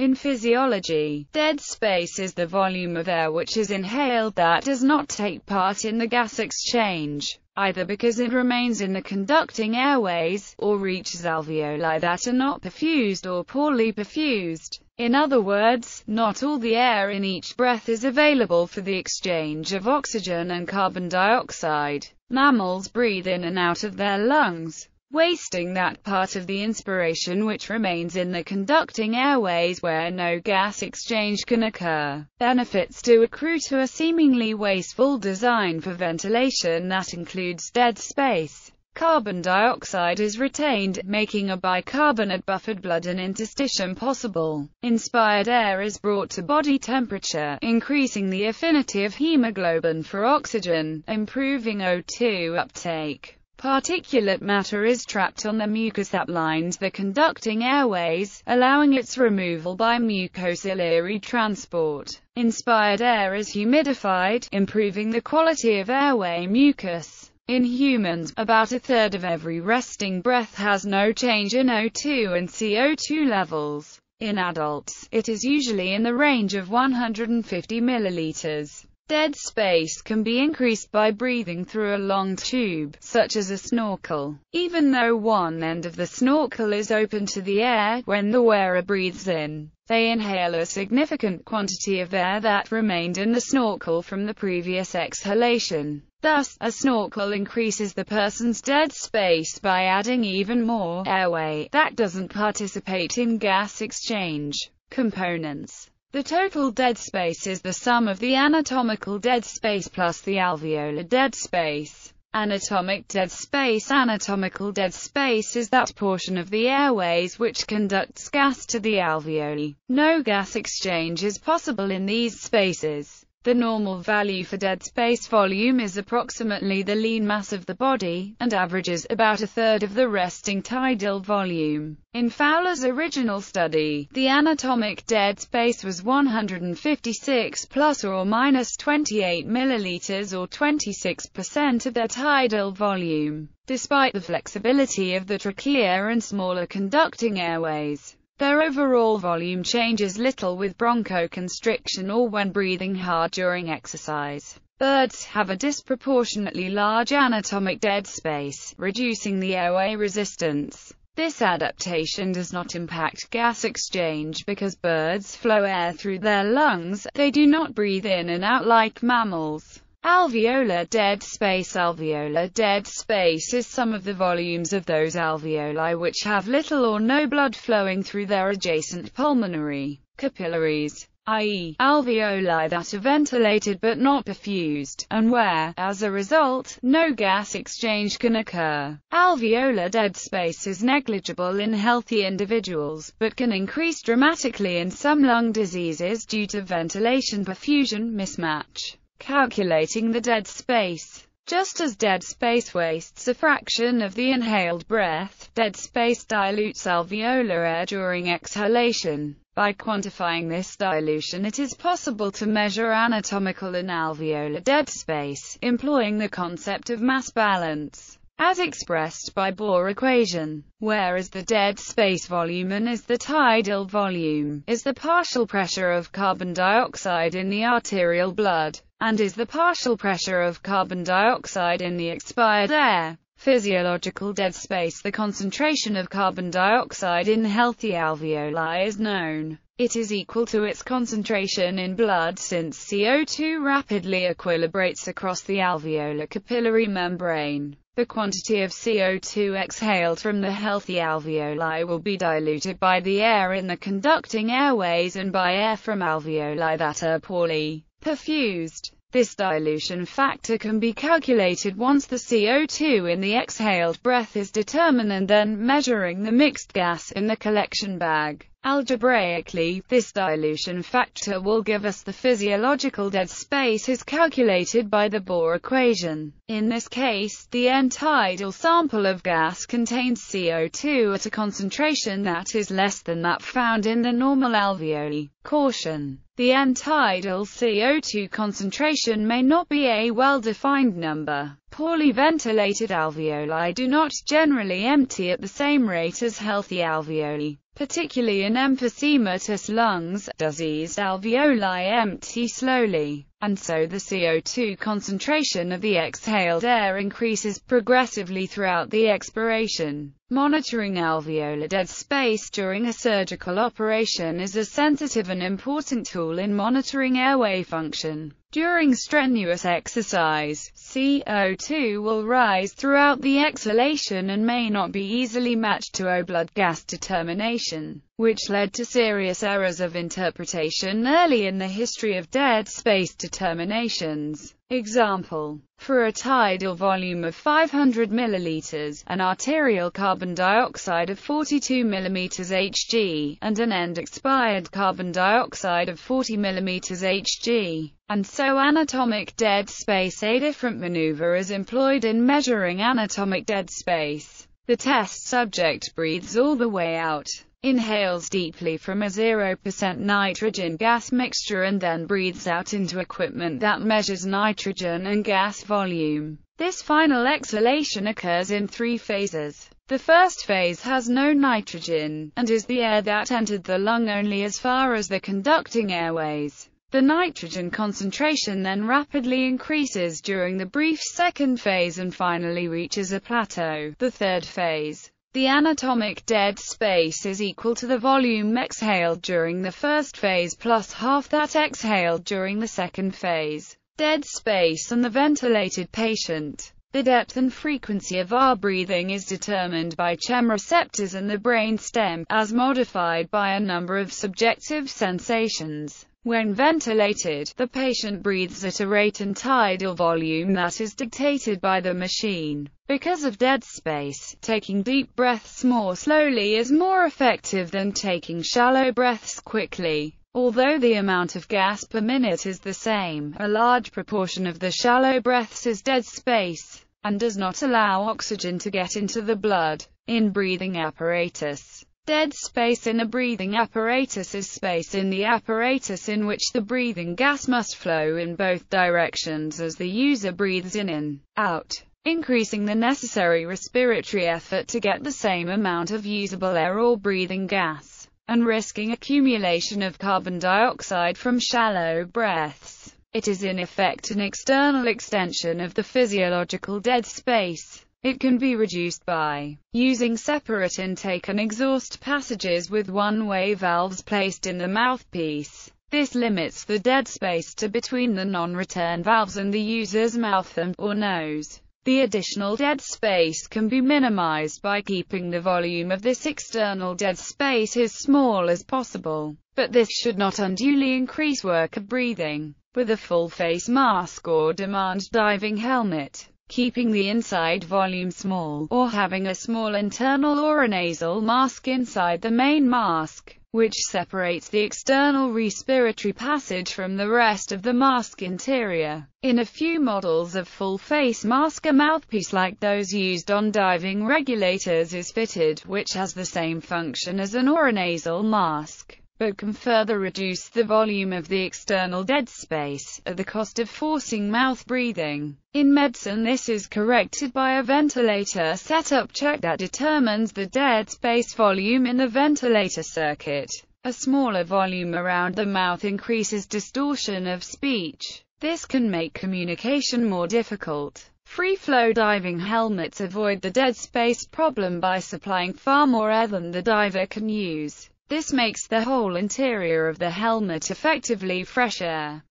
In physiology, dead space is the volume of air which is inhaled that does not take part in the gas exchange, either because it remains in the conducting airways, or reaches alveoli that are not perfused or poorly perfused. In other words, not all the air in each breath is available for the exchange of oxygen and carbon dioxide. Mammals breathe in and out of their lungs wasting that part of the inspiration which remains in the conducting airways where no gas exchange can occur. Benefits do accrue to a seemingly wasteful design for ventilation that includes dead space. Carbon dioxide is retained, making a bicarbonate buffered blood and interstitium possible. Inspired air is brought to body temperature, increasing the affinity of hemoglobin for oxygen, improving O2 uptake. Particulate matter is trapped on the mucus that lines the conducting airways, allowing its removal by mucociliary transport. Inspired air is humidified, improving the quality of airway mucus. In humans, about a third of every resting breath has no change in O2 and CO2 levels. In adults, it is usually in the range of 150 milliliters. Dead space can be increased by breathing through a long tube, such as a snorkel. Even though one end of the snorkel is open to the air, when the wearer breathes in, they inhale a significant quantity of air that remained in the snorkel from the previous exhalation. Thus, a snorkel increases the person's dead space by adding even more airway that doesn't participate in gas exchange components. The total dead space is the sum of the anatomical dead space plus the alveolar dead space. Anatomic dead space Anatomical dead space is that portion of the airways which conducts gas to the alveoli. No gas exchange is possible in these spaces. The normal value for dead space volume is approximately the lean mass of the body, and averages about a third of the resting tidal volume. In Fowler's original study, the anatomic dead space was 156 plus or minus 28 milliliters or 26% of their tidal volume. Despite the flexibility of the trachea and smaller conducting airways, their overall volume changes little with bronchoconstriction or when breathing hard during exercise. Birds have a disproportionately large anatomic dead space, reducing the airway resistance. This adaptation does not impact gas exchange because birds flow air through their lungs, they do not breathe in and out like mammals. Alveolar dead space Alveolar dead space is some of the volumes of those alveoli which have little or no blood flowing through their adjacent pulmonary capillaries, i.e., alveoli that are ventilated but not perfused, and where, as a result, no gas exchange can occur. Alveolar dead space is negligible in healthy individuals, but can increase dramatically in some lung diseases due to ventilation-perfusion mismatch. Calculating the dead space. Just as dead space wastes a fraction of the inhaled breath, dead space dilutes alveolar air during exhalation. By quantifying this dilution it is possible to measure anatomical and alveolar dead space, employing the concept of mass balance as expressed by Bohr equation, whereas the dead space volume n is the tidal volume, is the partial pressure of carbon dioxide in the arterial blood, and is the partial pressure of carbon dioxide in the expired air. Physiological dead space The concentration of carbon dioxide in healthy alveoli is known. It is equal to its concentration in blood since CO2 rapidly equilibrates across the alveolar capillary membrane. The quantity of CO2 exhaled from the healthy alveoli will be diluted by the air in the conducting airways and by air from alveoli that are poorly perfused. This dilution factor can be calculated once the CO2 in the exhaled breath is determined and then measuring the mixed gas in the collection bag. Algebraically, this dilution factor will give us the physiological dead space as calculated by the Bohr equation. In this case, the end-tidal sample of gas contains CO2 at a concentration that is less than that found in the normal alveoli. Caution. The end-tidal CO2 concentration may not be a well-defined number. Poorly ventilated alveoli do not generally empty at the same rate as healthy alveoli. particularly in emphysematous lungs, diseased alveoli empty slowly, and so the CO2 concentration of the exhaled air increases progressively throughout the expiration. Monitoring alveolar dead space during a surgical operation is a sensitive and important tool in monitoring airway function. During strenuous exercise, CO2 will rise throughout the exhalation and may not be easily matched to O blood gas determination, which led to serious errors of interpretation early in the history of dead space determinations. Example. For a tidal volume of 500 milliliters, an arterial carbon dioxide of 42 mm Hg, and an end expired carbon dioxide of 40 mm Hg, and so anatomic dead space a different maneuver is employed in measuring anatomic dead space. The test subject breathes all the way out inhales deeply from a 0% nitrogen gas mixture and then breathes out into equipment that measures nitrogen and gas volume. This final exhalation occurs in three phases. The first phase has no nitrogen, and is the air that entered the lung only as far as the conducting airways. The nitrogen concentration then rapidly increases during the brief second phase and finally reaches a plateau. The third phase the anatomic dead space is equal to the volume exhaled during the first phase plus half that exhaled during the second phase. Dead space on the ventilated patient. The depth and frequency of our breathing is determined by chemoreceptors in the brain stem, as modified by a number of subjective sensations. When ventilated, the patient breathes at a rate and tidal volume that is dictated by the machine. Because of dead space, taking deep breaths more slowly is more effective than taking shallow breaths quickly. Although the amount of gas per minute is the same, a large proportion of the shallow breaths is dead space, and does not allow oxygen to get into the blood. In breathing apparatus, Dead space in a breathing apparatus is space in the apparatus in which the breathing gas must flow in both directions as the user breathes in and out, increasing the necessary respiratory effort to get the same amount of usable air or breathing gas, and risking accumulation of carbon dioxide from shallow breaths. It is in effect an external extension of the physiological dead space. It can be reduced by using separate intake and exhaust passages with one-way valves placed in the mouthpiece. This limits the dead space to between the non-return valves and the user's mouth and or nose. The additional dead space can be minimized by keeping the volume of this external dead space as small as possible, but this should not unduly increase work of breathing. With a full face mask or demand diving helmet, keeping the inside volume small, or having a small internal oronasal mask inside the main mask, which separates the external respiratory passage from the rest of the mask interior. In a few models of full-face mask a mouthpiece like those used on diving regulators is fitted, which has the same function as an oronasal mask but can further reduce the volume of the external dead space, at the cost of forcing mouth breathing. In medicine this is corrected by a ventilator setup check that determines the dead space volume in the ventilator circuit. A smaller volume around the mouth increases distortion of speech. This can make communication more difficult. Free-flow diving helmets avoid the dead space problem by supplying far more air than the diver can use. This makes the whole interior of the helmet effectively fresh air.